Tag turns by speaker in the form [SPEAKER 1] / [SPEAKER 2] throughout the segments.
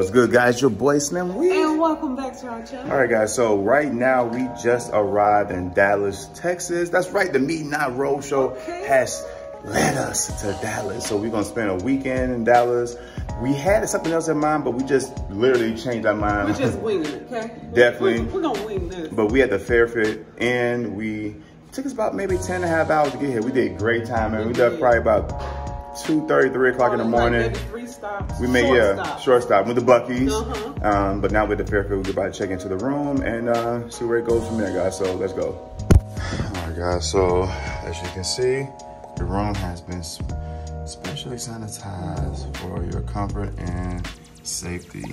[SPEAKER 1] What's good, guys? Your boy Slim Weed.
[SPEAKER 2] And welcome back to our channel.
[SPEAKER 1] All right, guys. So right now we just arrived in Dallas, Texas. That's right. The Meet Not Road Show
[SPEAKER 2] Okay.
[SPEAKER 1] has led us to Dallas. So we're gonna spend a weekend in Dallas. We had something else in mind, but we just literally changed our mind.
[SPEAKER 2] We're just winging it, okay?
[SPEAKER 1] Definitely.
[SPEAKER 2] We're, gonna wing this.
[SPEAKER 1] But we had the Fairfield and we took us about maybe 10 and a half hours to get here. We did great time, man. We left probably about 2 3 o'clock in the morning.
[SPEAKER 2] three stops.
[SPEAKER 1] We made
[SPEAKER 2] short
[SPEAKER 1] yeah
[SPEAKER 2] stop.
[SPEAKER 1] short stop with the Buc-ee's,
[SPEAKER 2] Uh-huh.
[SPEAKER 1] um, but now with the Fairfield, we're about to check into the room and uh, see where it goes from there, guys. So let's go. All right, guys. So as you can see, the room has been specially sanitized for your comfort and safety.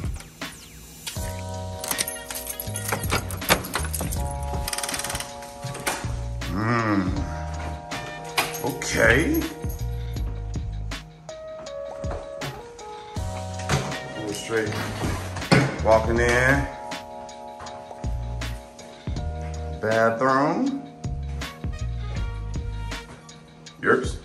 [SPEAKER 1] Hmm. Okay. Straight. Walking in. Bathroom. Yours.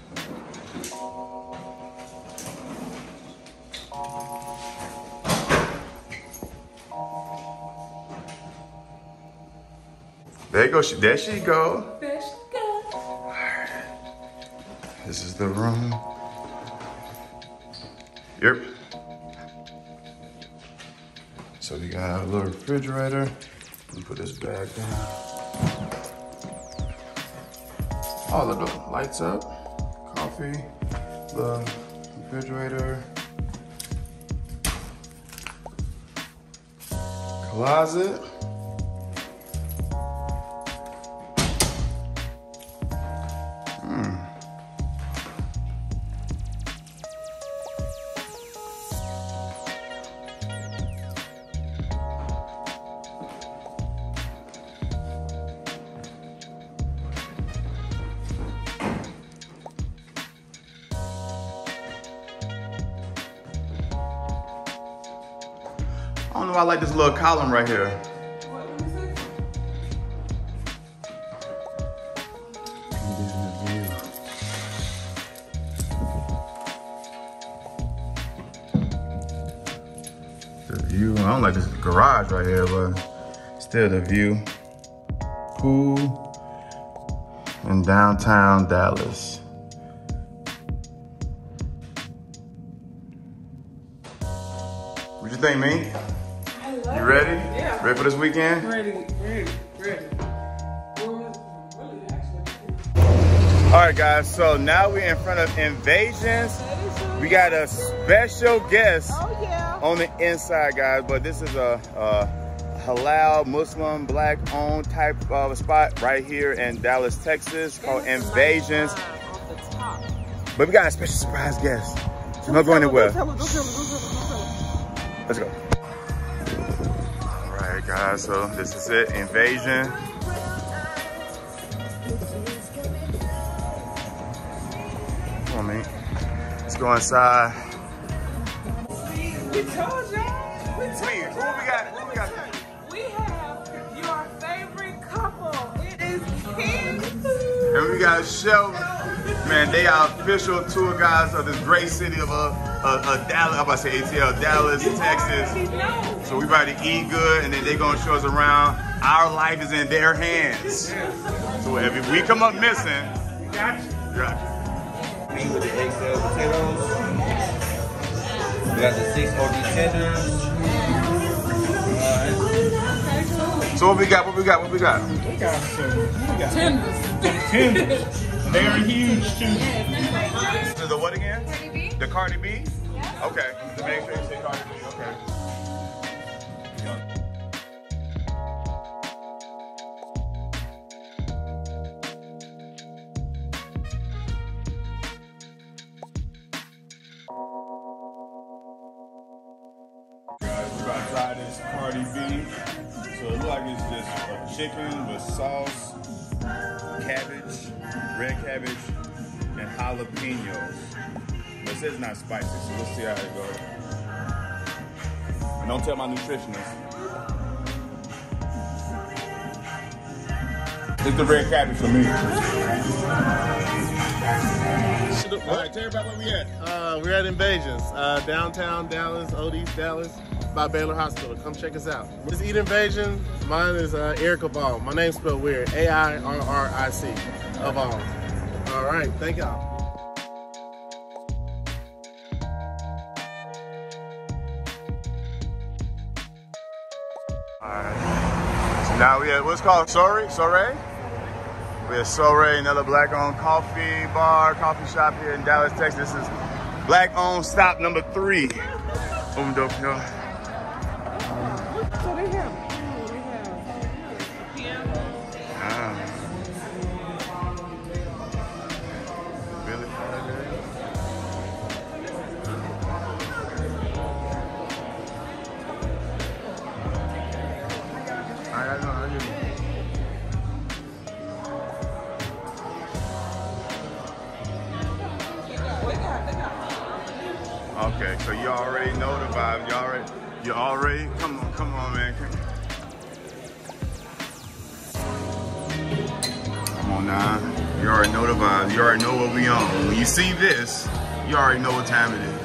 [SPEAKER 1] There you go. She- There she go.
[SPEAKER 2] Fish go.
[SPEAKER 1] This is the room. Yep. Got a little refrigerator. Put this back down. All of the lights up. Coffee. The refrigerator. Closet. I like this little column right here. The view, I don't like this garage right here, but still the view. Pool in downtown Dallas. What you think, me? You ready?
[SPEAKER 2] Yeah.
[SPEAKER 1] Ready for this weekend?
[SPEAKER 2] Ready, ready, ready. Well, really, actually.
[SPEAKER 1] All right, guys, so now we're in front of Invasions. We got a special guest
[SPEAKER 2] Oh, yeah.
[SPEAKER 1] on the inside, guys, but this is a, a halal Muslim black owned type of a spot right here in Dallas, Texas called Invasions.
[SPEAKER 2] like, off the top.
[SPEAKER 1] But we got a special surprise guest. So not going anywhere. Let's tell right, guys, so this is it, Invasion. Come on, mate. Let's go inside.
[SPEAKER 2] We told y'all. We told y'all.
[SPEAKER 1] what we got?
[SPEAKER 2] Let
[SPEAKER 1] we got?
[SPEAKER 2] We have your favorite couple. It is King.
[SPEAKER 1] And we got Shelby. Man, they are official tour guides of this great city of uh, uh, uh, Dallas. I'm about to say ATL, Dallas, Texas. So we about to eat good, and then they gonna show us around. Our life is in their hands. So if we come up missing,
[SPEAKER 2] Got you.
[SPEAKER 1] got
[SPEAKER 3] Me with the XL potatoes. We got the six OG tenders.
[SPEAKER 1] you. So what we got? What we got? What we got?
[SPEAKER 4] We got some, we got
[SPEAKER 2] Tenders.
[SPEAKER 4] some tenders. Very huge too.
[SPEAKER 1] The, the what again? The Cardi B? Okay. To make sure you say Cardi B. Okay.
[SPEAKER 4] Guys, we about to try this Cardi B. So it look like it's just a chicken with sauce, cabbage, red cabbage, and jalapenos. But it says not spicy, so let's see how it goes. And don't tell my nutritionist. It's the red cabbage for me. All right, tell everybody where we at.
[SPEAKER 5] Uh, we're at Invasions, uh, downtown Dallas, Old East Dallas. By Baylor Hospital. Come check us out. This is Eat Invasion, mine is uh, Airric Aval. My name's spelled weird. A-I-R-R-I-C. Aval. All right, thank y'all.
[SPEAKER 1] So now we at what's called Soiree, Soiree. We at Soiree, another black-owned coffee bar, coffee shop here in Dallas, Texas. This is black-owned stop number three. Um, dope, yo. Okay, so you already know the vibe. You already, you already. Come on, come on, man. Come- on now. You already know the vibe. You already know what we on. When you see this, you already know what time it is.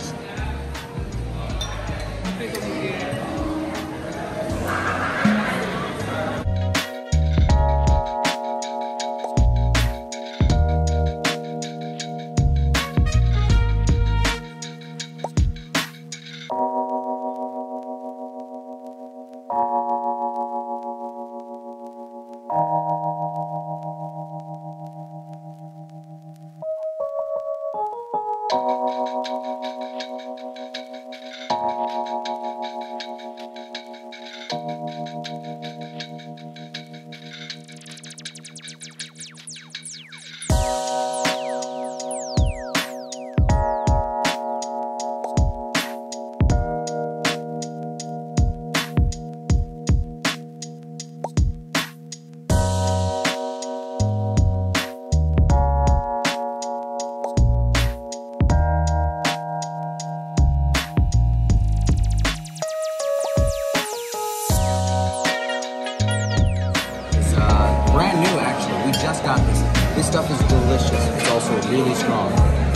[SPEAKER 6] This. Stuff is delicious. It's also really strong.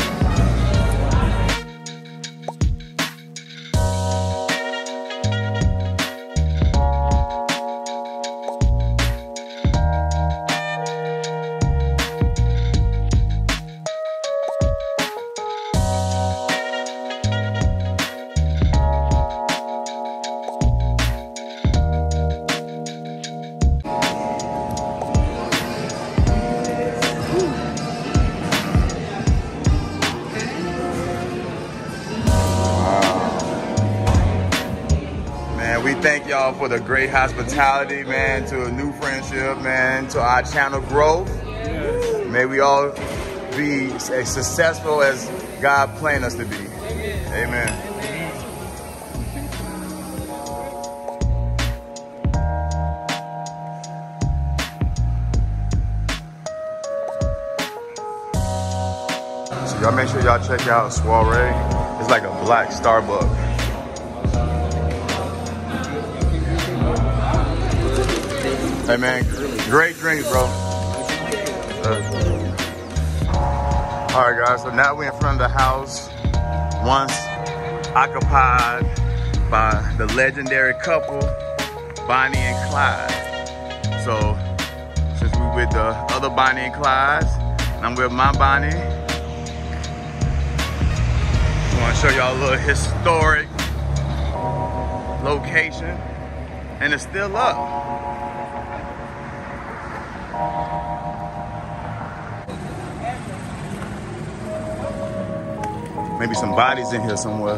[SPEAKER 1] Y'all for the great hospitality, man, to a new friendship, man, to our channel growth. May we all be as successful as God planned us to be. Amen. So y'all make sure y'all check out Soiree. It's like a black Starbucks. Hey man, great drinks, bro. Uh, all right, guys. So now we're in front of the house, once occupied by the legendary couple, Bonnie and Clyde. So since we with the other Bonnie and Clyde, and I'm with my Bonnie. I want to show y'all a little historic location, and it's still up. Maybe some bodies in here somewhere.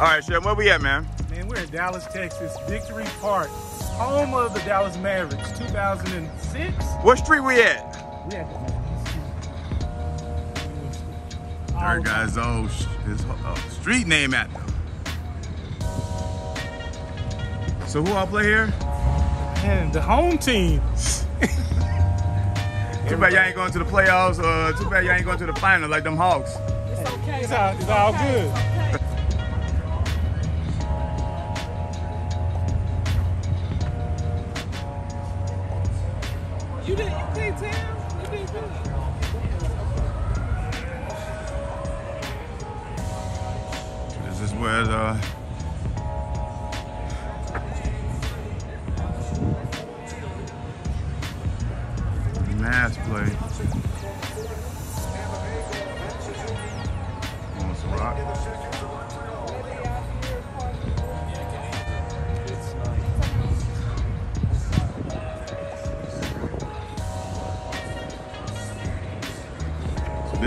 [SPEAKER 1] All right, Chef, where we at, man?
[SPEAKER 7] Man, we're in Dallas, Texas, Victory Park, home of the Dallas Mavericks, 2006.
[SPEAKER 1] What street we at?
[SPEAKER 7] We had
[SPEAKER 1] There, guys. Oh, sh- his uh, street name at. So who all play here?
[SPEAKER 4] And the home team.
[SPEAKER 1] Too bad y'all ain't going to the playoffs. Uh, too bad y'all ain't going to the final like them Hawks.
[SPEAKER 8] It's okay.
[SPEAKER 4] It's all, it's all good.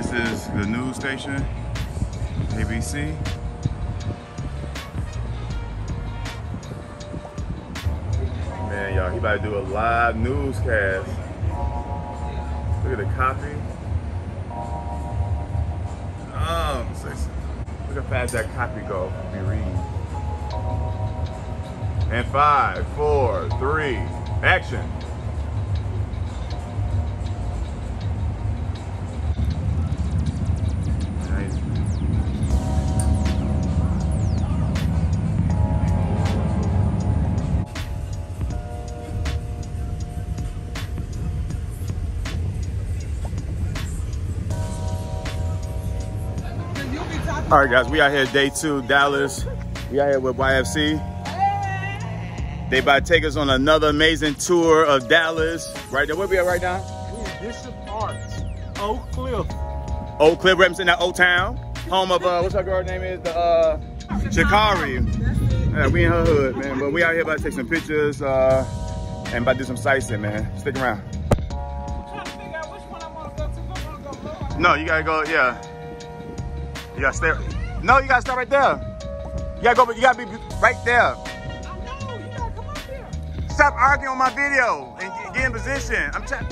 [SPEAKER 1] This is the news station, ABC. Man, y'all, he about to do a live newscast. Look at the copy. Oh, Sexy. Look how fast that copy go. Be reading. And five, four, three, action. All right, guys, we out here day two, Dallas. We out here with YFC. They about to take us on another amazing tour of Dallas. Right there, where we at right now?
[SPEAKER 4] Bishop Arts, Oak Cliff.
[SPEAKER 1] Oak Cliff representing that Old Town, home of uh, what's her girl name is the uh, Shikari. Yeah, we in her hood, man. But we out here about to take some pictures uh, and about to do some sightseeing, man. Stick around.
[SPEAKER 8] I'm trying to figure out which one I want to go to. I want to go lower.
[SPEAKER 1] No, you gotta go. Yeah, you gotta stay. No, you gotta start right there. You gotta go. But you gotta be right there. Stop arguing on my video and get, get in position. I'm trying.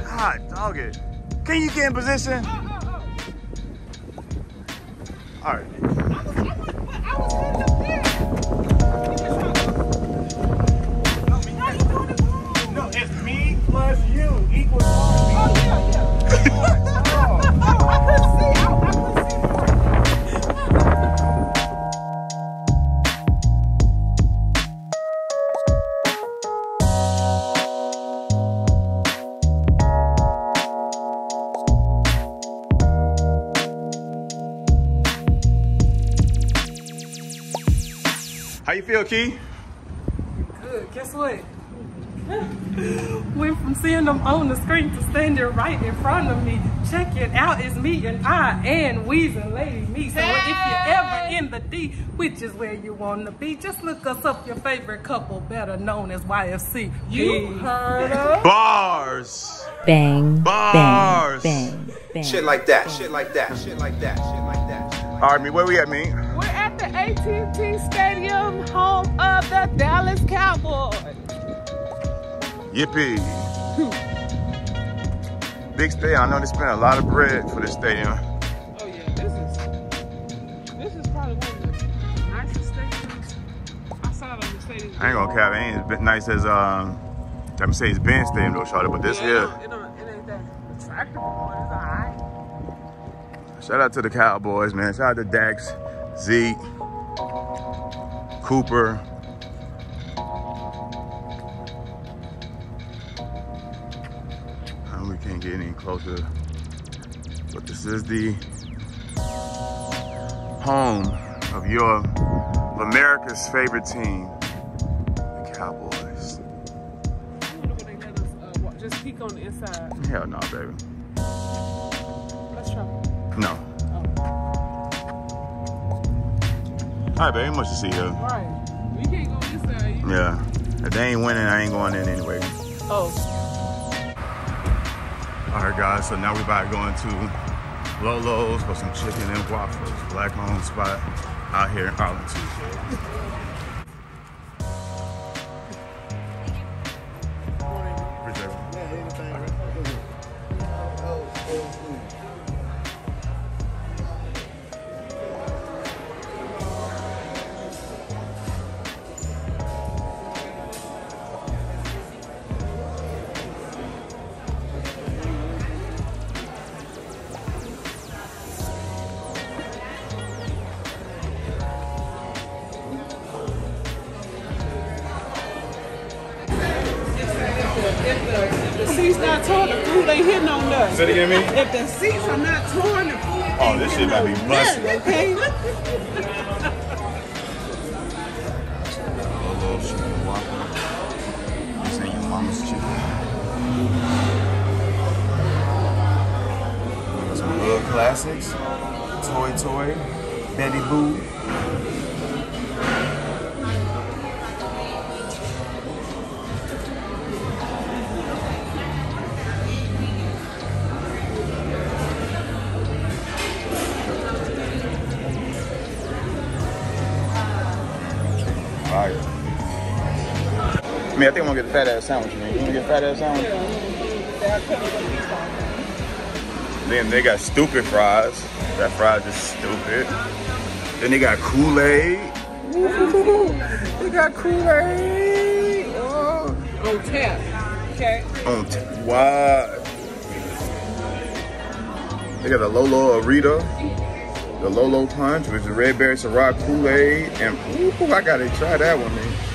[SPEAKER 1] God, dog it. Can you get in position? All right.
[SPEAKER 8] How you
[SPEAKER 1] feel, Key?
[SPEAKER 8] Good. Guess what? Went from seeing them on the screen to standing right in front of me. Check it out, it's me and I and Weez and Lady Me. So if you're ever in the D, which is where you want to be, just look us up your favorite couple, better known as YFC. You heard us?
[SPEAKER 1] Bars.
[SPEAKER 6] Bang,
[SPEAKER 1] Bars.
[SPEAKER 6] bang, bang, bang.
[SPEAKER 7] Shit like that, shit like that, shit like that, shit like that.
[SPEAKER 1] All right, me. Where we at, me?
[SPEAKER 8] The AT&T Stadium, home of the Dallas Cowboys.
[SPEAKER 1] Yippee. Big stadium. I know they spent a lot of bread for this stadium.
[SPEAKER 8] Oh yeah, this is this is probably one of the nicest stadiums I outside of the stadium.
[SPEAKER 1] I ain't gonna cap. It ain't as nice as um, that Mercedes-Benz stadium though, Charlotte. But this
[SPEAKER 8] Yeah,
[SPEAKER 1] here,
[SPEAKER 8] it, don't, it ain't that attractive, but it's alright.
[SPEAKER 1] shout out to the Cowboys, man. Shout out to Dax, Zeke, Cooper. And we can't get any closer. But this is the home of your of America's favorite team, the Cowboys.
[SPEAKER 8] I wonder what they let us uh, just peek on the inside.
[SPEAKER 1] Hell no, baby. Right, baby. Ain't much to see here.
[SPEAKER 8] Right. We can't go this side.
[SPEAKER 1] Yeah. If they ain't winning, I ain't going in anyway.
[SPEAKER 8] Oh.
[SPEAKER 1] All right, guys. So now we about going to Lolo's for some chicken and waffles. Black owned spot out here in Arlington.
[SPEAKER 8] Ain't hitting on nothing.
[SPEAKER 4] Say it again, me?
[SPEAKER 8] If the seats are not torn, the food
[SPEAKER 4] Oh,
[SPEAKER 8] ain't
[SPEAKER 4] this shit
[SPEAKER 8] might
[SPEAKER 4] be busting.
[SPEAKER 8] nothing, Okay.
[SPEAKER 1] little chicken whopper. This ain't your mama's chicken. Some hood classics. Toy Toy. Betty Boo. Gonna get the fat ass sandwich, man. You wanna get a fat ass sandwich? Then they got stupid fries. That fries is stupid. Then they got Kool-Aid. They got Kool-Aid. Oh.
[SPEAKER 8] On tap. Okay.
[SPEAKER 1] On t- what? They got the Lolo Arita, the Lolo Punch, which is red berry Ciroc Kool-Aid, and ooh, I gotta try that one, man.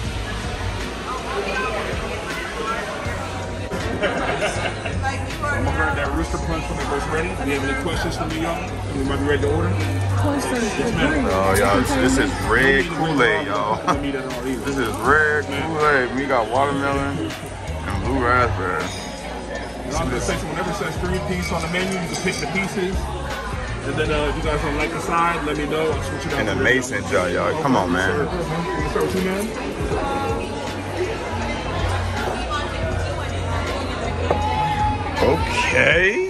[SPEAKER 7] That rooster punch when it goes ready. Do you have any questions for me, y'all? We might be ready to order.
[SPEAKER 1] Oh, y'all, this is red Kool-Aid, y'all.
[SPEAKER 7] Don't need that at all either.
[SPEAKER 1] This is red Kool-Aid. We got watermelon and blue raspberry.
[SPEAKER 7] And I was gonna whenever it says three piece on the menu, you can pick the pieces. And then uh, if you guys don't like the side, let me know. I'll switch it out.
[SPEAKER 1] And the mason jar, y'all. Come on, man.
[SPEAKER 7] You start with you, man.
[SPEAKER 1] Okay. Okay.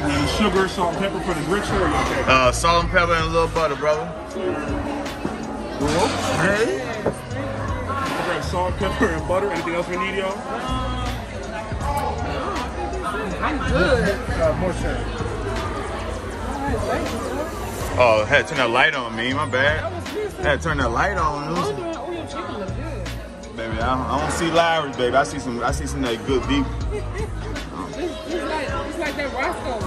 [SPEAKER 7] And sugar, salt, and pepper for the grits, or okay?
[SPEAKER 1] Uh, salt and pepper and a little butter, brother. Okay.
[SPEAKER 7] I'll salt, pepper, and butter. Anything else we need, y'all?
[SPEAKER 8] I'm good.
[SPEAKER 7] Uh, more sir.
[SPEAKER 1] Oh, had to turn that light on me. My bad. Had to turn that light on.
[SPEAKER 8] Oh, your chicken look good.
[SPEAKER 1] Baby, I, I don't see Larry's, baby. I see some. I see some that good beef.
[SPEAKER 8] It's, it's like it's like that Roscoe.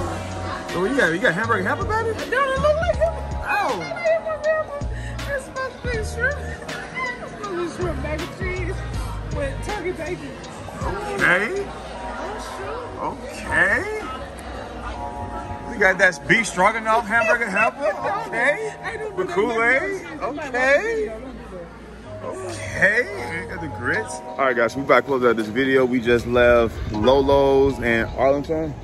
[SPEAKER 1] Oh, you got you got hamburger helper, baby?
[SPEAKER 8] Don't it look like him?
[SPEAKER 1] Oh.
[SPEAKER 8] It's supposed to be shrimp. It's supposed to be shrimp mac and cheese with turkey bacon.
[SPEAKER 1] Okay.
[SPEAKER 8] Oh,
[SPEAKER 1] Okay. We got that beef strong enough hamburger helper. Okay.
[SPEAKER 8] I don't
[SPEAKER 1] With Kool-Aid. Okay.
[SPEAKER 8] do that. Don't do that.
[SPEAKER 1] Okay, got the grits. All right, guys, we about to close out this video. We just left Lolo's and Arlington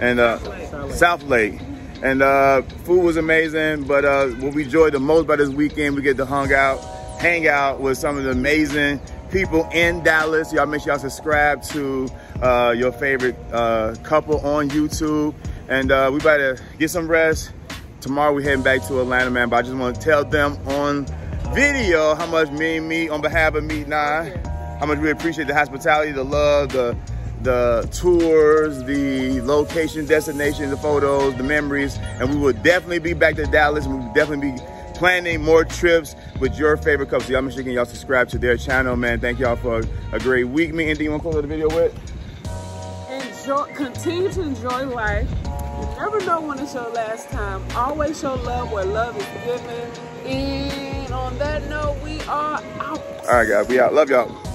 [SPEAKER 1] and uh, South Lake. And uh, food was amazing, but uh, what we enjoyed the most about this weekend, we get to hang out, hang out with some of the amazing people in Dallas. Y'all make sure y'all subscribe to uh, your favorite uh, couple on YouTube. And uh, we about to get some rest. Tomorrow we heading back to Atlanta, man. But I just want to tell them on video how much me and me, on behalf of me and I, how much we appreciate the hospitality, the love, the the tours, the location, destination, the photos, the memories, and we will definitely be back to Dallas. and We will definitely be planning more trips with your favorite couple. So y'all make sure y'all subscribe to their channel, man. Thank y'all for a great week. Me and D, you want to close the video with?
[SPEAKER 8] enjoy, continue to enjoy life. You never know when it's your last time. Always show love where love is given. And on that note, we are out.
[SPEAKER 1] All right, guys, we out. Love y'all.